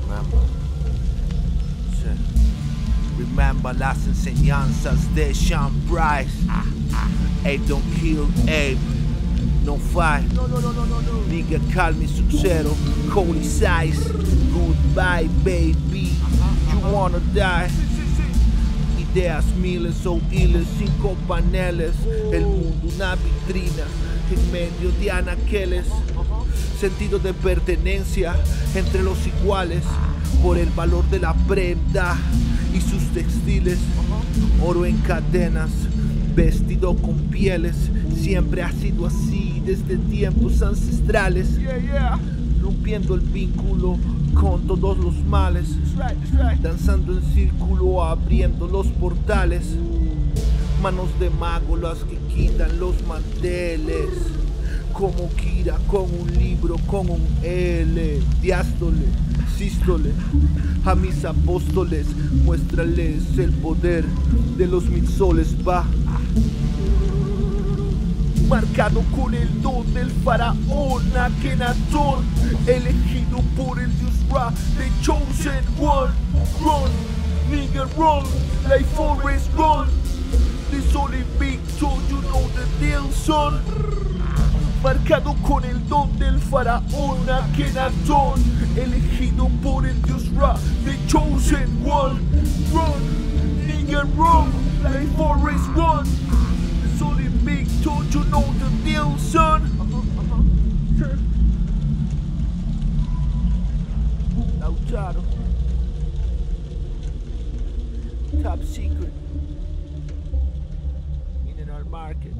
Remember. Remember las enseñanzas de Sean Price. Hey, don't kill Abe. No fight. No, no, no, no, no, no. Nigga call me Sucero. Cody size. Goodbye, baby. You wanna die? ideas miles o hiles cinco paneles. El mundo una vitrina en medio de anaqueles. Sentido de pertenencia entre los iguales. Por el valor de la prenda y sus textiles. Oro en cadenas, vestido con pieles. Siempre ha sido así desde tiempos ancestrales. Rompiendo el vínculo con todos los males. Danzando en círculo, abriendo los portales. Manos de mago las que quitan los manteles. Como Kira con un libro, con un L. Diástole, sístole. A mis apóstoles, muéstrales el poder de los mil soles. Va. Marcado con el don del faraón Akenatón, elegido por el dios Ra, the chosen one. Run, nigga, run, like Forrest run. This only Victor, you know the deal, son. Marcado con el don del faraón Akenatón, elegido por el dios Ra, the chosen one. Run, nigga, run, like Forrest run. This only Victor, you know the deal, son. Lautaro. Top secret. Mineral market.